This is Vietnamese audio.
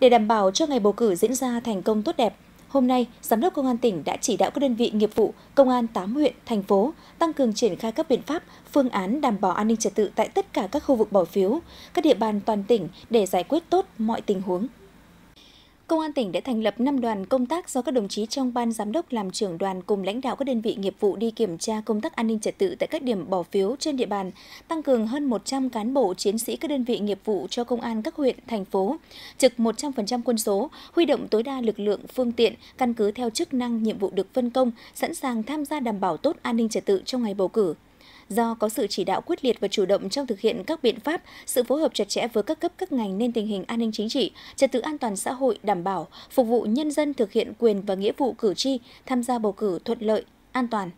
Để đảm bảo cho ngày bầu cử diễn ra thành công tốt đẹp, hôm nay, Giám đốc Công an tỉnh đã chỉ đạo các đơn vị nghiệp vụ, công an 8 huyện, thành phố tăng cường triển khai các biện pháp, phương án đảm bảo an ninh trật tự tại tất cả các khu vực bỏ phiếu, các địa bàn toàn tỉnh để giải quyết tốt mọi tình huống. Công an tỉnh đã thành lập 5 đoàn công tác do các đồng chí trong ban giám đốc làm trưởng đoàn cùng lãnh đạo các đơn vị nghiệp vụ đi kiểm tra công tác an ninh trật tự tại các điểm bỏ phiếu trên địa bàn, tăng cường hơn 100 cán bộ chiến sĩ các đơn vị nghiệp vụ cho công an các huyện, thành phố, trực 100% quân số, huy động tối đa lực lượng, phương tiện, căn cứ theo chức năng nhiệm vụ được phân công, sẵn sàng tham gia đảm bảo tốt an ninh trật tự trong ngày bầu cử do có sự chỉ đạo quyết liệt và chủ động trong thực hiện các biện pháp, sự phối hợp chặt chẽ với các cấp các ngành nên tình hình an ninh chính trị, trật tự an toàn xã hội đảm bảo, phục vụ nhân dân thực hiện quyền và nghĩa vụ cử tri tham gia bầu cử thuận lợi, an toàn,